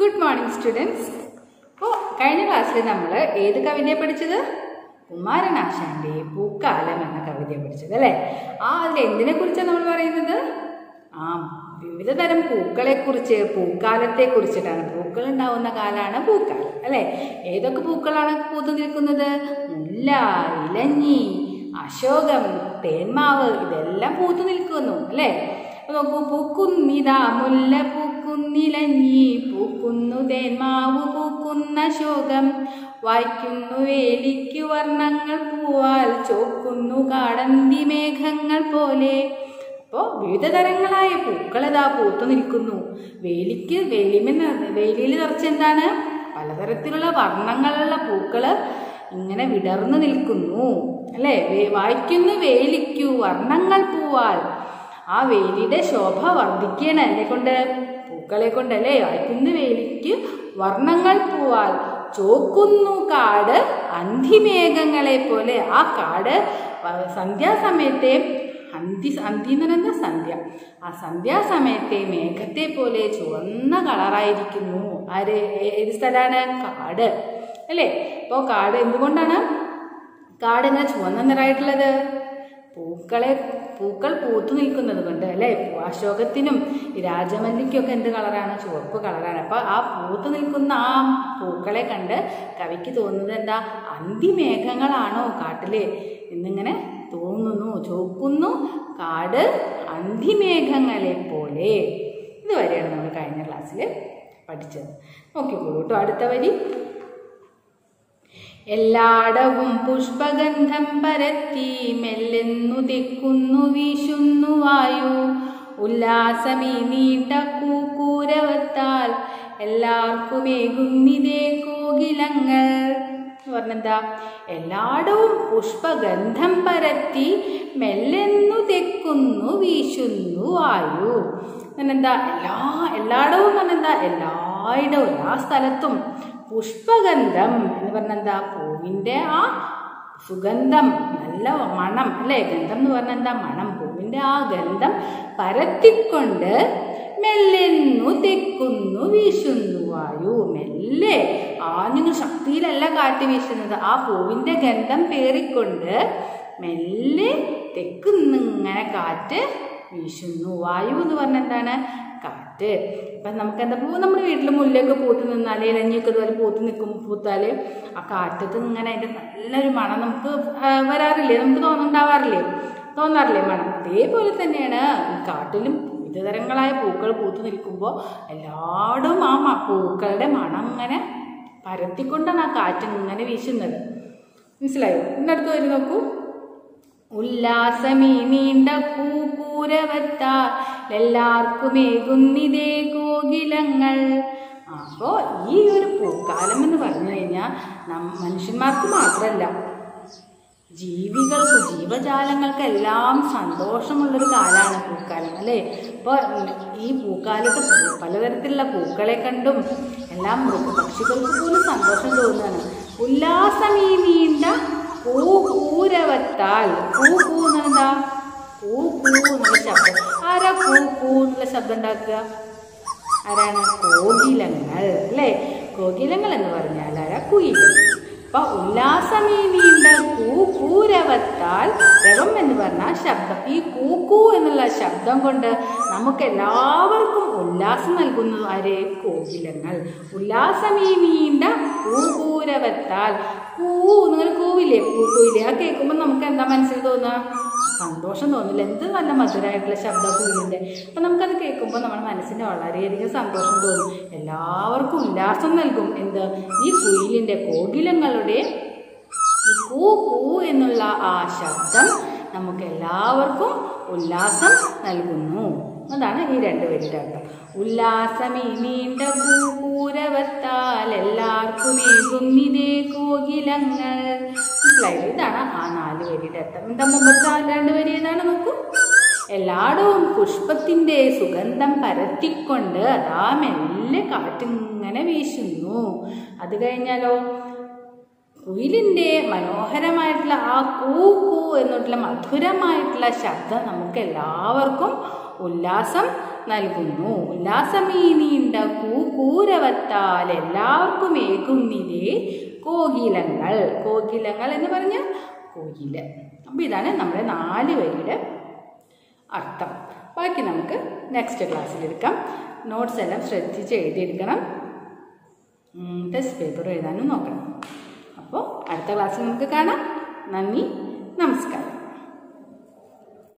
Good morning students ഓ കഴിഞ്ഞ ക്ലാസ്സിൽ നമ്മൾ ഏത് കവിതയെ പഠിച്ചത്? കുമാരനാശാന്റെ പൂക്കാലം എന്ന കവിതയെ പഠിച്ചത് അല്ലേ? ആ അതിൽ എന്തിനെ കുറിച്ചാണ് നമ്മൾ പറയുന്നത്? ആ വിവിധ തരം പൂക്കളെ കുറിച്ച് പൂക്കാലത്തെ കുറിച്ചിട്ടാണ്. പൂക്കൾ ഉണ്ടാവുന്ന കാലാണ് പൂക്കാലം അല്ലേ? ഏതൊക്കെ പൂക്കളാണ് പൂത്തു നിൽക്കുന്നത്? മുല്ല ഇലഞ്ഞി അശോകം തേന്മാവ് ഇതെല്ലാം പൂത്തു നിൽക്കുന്നു അല്ലേ? നോക്കൂ പൂക്കുന്നിതാ മുല്ല പൂക്കുന്നിലഞ്ഞി പൂക്കുന്നു തേന്മാവ് പൂക്കുന്ന ശോകം. വായിക്കുന്നു വേലിക്കു വർണങ്ങൾ പൂവാൽ ചോക്കുന്നു കാടന്തി മേഘങ്ങൾ പോലെ. അപ്പോൾ വിവിധ തരങ്ങളായ പൂക്കളതാ പൂത്തു നിൽക്കുന്നു. വേലിക്ക് വേലിമ വേലിയിൽ നിറച്ചെന്താണ് പലതരത്തിലുള്ള വർണങ്ങളുള്ള പൂക്കൾ ഇങ്ങനെ വിടർന്നു നിൽക്കുന്നു. അല്ലേ? വായിക്കുന്നു വേലിക്കു വർണങ്ങൾ പൂവാൽ ആ വേലിയുടെ ശോഭ വർദ്ധിക്കുകയാണ് എന്നെ കൊണ്ട് പൂക്കളെ കൊണ്ടല്ലേ അയക്കുന്ന വേലിക്ക് വർണങ്ങൾ പൂവാൽ ചോക്കുന്നു കാട് അന്തിമേഘങ്ങളെ പോലെ. ആ കാട് സന്ധ്യാസമയത്തെ അന്തി അന്തി എന്ന് പറയുന്ന സന്ധ്യ. ആ സന്ധ്യാസമയത്തെ മേഘത്തെ പോലെ ചുവന്ന കളറായിരിക്കുന്നു. ആര്? ഏത് സ്ഥലമാണ്? കാട്. അല്ലേ? അപ്പോൾ കാട് എന്തുകൊണ്ടാണ്? കാട് ഇങ്ങനെ ചുവന്ന നിറമായിട്ടുള്ളത്? പൂക്കളെ പൂക്കൾ പൂത്തു നിൽക്കുന്നത് കൊണ്ട് അല്ലേ? അശോകത്തിനും രാജമല്ലിക്കൊക്കെ എന്ത് കളറാണ്? ചുവപ്പ് കളറാണ്. അപ്പൊ ആ പൂത്തു നിൽക്കുന്ന ആ പൂക്കളെ കണ്ട് കവിക്ക് തോന്നുന്നത് എന്താ? അന്തിമേഘങ്ങളാണോ കാട്ടിൽ? എന്നിങ്ങനെ തോന്നുന്നു ചോക്കുന്നു കാട് അന്തിമേഘങ്ങളെ പോലെ. ഇതുവരെയാണ് നമ്മൾ കഴിഞ്ഞ ക്ലാസ്സിൽ പഠിച്ചത്. നോക്കിക്കോളൂ കേട്ടോ അടുത്ത വരി. എല്ലാടവും പുഷ്പഗന്ധം പരത്തി മെല്ലെന്നു തെക്കുന്നു വീശുന്നു വായു. ഉല്ലാസമീ നീണ്ട കൂക്കൂരവത്താൽ എല്ലാവർക്കുമേകുന്നിതേ കോകിലങ്ങൾ. എന്ന് പറഞ്ഞെന്താ? എല്ലായിടവും പുഷ്പഗന്ധം പരത്തി മെല്ലെന്നു തെക്കുന്നു വീശുന്നു വായു എന്നെന്താ എല്ലാ എല്ലായിടവും പറഞ്ഞെന്താ? എല്ലായിടവും എല്ലാ സ്ഥലത്തും പുഷ്പഗന്ധം എന്ന് പറഞ്ഞെന്താ? പൂവിന്റെ ആ സുഗന്ധം നല്ല മണം അല്ലേ? ഗന്ധം എന്ന് പറഞ്ഞാൽ എന്താ മണം. പൂവിന്റെ ആ ഗന്ധം പരത്തിക്കൊണ്ട് മെല്ലെന്നു തെക്കുന്നു വീശുന്നു വായു മെല്ലെ. ആഞ്ഞു ശക്തിയിലല്ല കാറ്റ് വീശുന്നത്. ആ പൂവിന്റെ ഗന്ധം പേറിക്കൊണ്ട് മെല്ലെ തെക്ക് നിന്നിങ്ങനെ കാറ്റ് വീശുന്നു. വായു എന്ന് പറഞ്ഞാൽ എന്താണ്? കാറ്റ്. അപ്പം നമുക്ക് എന്താ പൂ? നമ്മുടെ വീട്ടിൽ മുല്ലയൊക്കെ പൂത്ത് നിന്നാൽ ഇലഞ്ഞൊക്കെ ഇതുപോലെ പൂത്ത് നിൽക്കും പൂത്താൽ ആ കാറ്റത്ത് ഇങ്ങനെ അതിന്റെ നല്ലൊരു മണം നമുക്ക് വരാറില്ലേ? നമുക്ക് തോന്നുന്നുണ്ടാവാറില്ലേ? തോന്നാറില്ലേ മണം? അതേപോലെ തന്നെയാണ് കാട്ടിലും വിവിധതരങ്ങളായ പൂക്കൾ പൂത്ത് നിൽക്കുമ്പോൾ എല്ലായിടും ആ പൂക്കളുടെ മണം അങ്ങനെ പരത്തിക്കൊണ്ടാണ് ആ കാറ്റ് ഇങ്ങനെ വീശുന്നത്. മനസ്സിലായോ? ഇന്നടുത്ത് വരും നോക്കൂ. ഉല്ലാസമീ നീണ്ട കൂക്കൂരവത്താൽ എല്ലാവർക്കുമേകുന്നിതേ കോകിലങ്ങൾ. അപ്പോൾ ഈ ഒരു പൂക്കാലം എന്ന് പറഞ്ഞു കഴിഞ്ഞാൽ നം മനുഷ്യന്മാർക്ക് മാത്രമല്ല ജീവികൾക്ക് ജീവജാലങ്ങൾക്കെല്ലാം സന്തോഷമുള്ളൊരു കാലമാണ് പൂക്കാലം അല്ലേ? അപ്പോൾ ഈ പൂക്കാലത്ത് പലതരത്തിലുള്ള പൂക്കളെ കണ്ടും എല്ലാം മൃഗപക്ഷികൾക്ക് പോലും സന്തോഷം തോന്നുകയാണ്. ഉല്ലാസമീ നീണ്ട പൂ പൂരവത്താൽ പൂ പൂ എന്നെന്താ പൂ പൂ എന്നുള്ള ശബ്ദം. ആരാ പൂ പൂ എന്നുള്ള ശബ്ദം ഉണ്ടാക്കുക? ആരാണ്? കോകിലങ്ങൾ അല്ലേ? കോകിലങ്ങൾ എന്ന് പറഞ്ഞാൽ ആരാ? കുയിൽ രവം എന്ന് പറഞ്ഞാൽ ശബ്ദം. ഈ കൂക്കൂ എന്നുള്ള ശബ്ദം കൊണ്ട് നമുക്ക് എല്ലാവർക്കും ഉല്ലാസം നൽകുന്നത് ആര്? കോകിലങ്ങൾ ഉല്ലാസമീ നീണ്ട കൂകൂരവത്താൽ കൂ നിങ്ങൾ കൂവില്ലേ? കൂക്കൂയില്ലേ ആ കേൾക്കുമ്പോൾ നമുക്ക് എന്താ മനസ്സിൽ തോന്നുക സന്തോഷം തോന്നില്ല. എന്ത് നല്ല മധുരമായിട്ടുള്ള ശബ്ദം കുയിലിന്റെ അപ്പം നമുക്കത് കേൾക്കുമ്പോൾ നമ്മുടെ മനസ്സിന് വളരെയധികം സന്തോഷം തോന്നും. എല്ലാവർക്കും ഉല്ലാസം നൽകും. എന്ത്? ഈ കുയിലിന്റെ കോകിലങ്ങളുടെ കൂ കൂ എന്നുള്ള ആ ശബ്ദം നമുക്ക് എല്ലാവർക്കും ഉല്ലാസം നൽകുന്നു. അതാണ് ഈ രണ്ട് പേരുടെ അർത്ഥം. ഉല്ലാസമീ നീണ്ട കൂരവത്താൽ എല്ലാവർക്കും ഏകുന്നിതേ കോകിലങ്ങൾ. മനസ്സിലായില്ലേ ആ നാല് വരിയുടെ അർത്ഥം? എന്താ മുമ്പത്തെ നാലാണ്ട് വരി ഏതാണ് നോക്കൂ? എല്ലായിടവും പുഷ്പത്തിന്റെ സുഗന്ധം പരത്തിക്കൊണ്ട് അതാ മെല്ലെ കാറ്റിങ്ങനെ വീശുന്നു. അത് കഴിഞ്ഞാലോ? കുയിലിന്റെ മനോഹരമായിട്ടുള്ള ആ കൂ കൂ എന്നുള്ള മധുരമായിട്ടുള്ള ശബ്ദം നമുക്ക് എല്ലാവർക്കും ഉല്ലാസം നൽകുന്നു. ഉല്ലാസമീ നീണ്ട കൂരവത്താൽ എല്ലാവർക്കും ഏകുന്നിതേ കോകിലങ്ങൾ. കോകിലങ്ങൾ എന്ന് പറഞ്ഞ കോകില. അപ്പോൾ ഇതാണ് നമ്മുടെ നാല് വരിയുടെ അർത്ഥം. ബാക്കി നമുക്ക് നെക്സ്റ്റ് ക്ലാസ്സിൽ എടുക്കാം. നോട്ട്സ് എല്ലാം ശ്രദ്ധിച്ച് എഴുതിയെടുക്കണം. ടെസ്റ്റ് പേപ്പർ എഴുതാനും നോക്കണം. അപ്പോൾ അടുത്ത ക്ലാസ്സിൽ നമുക്ക് കാണാം. നന്ദി നമസ്കാരം.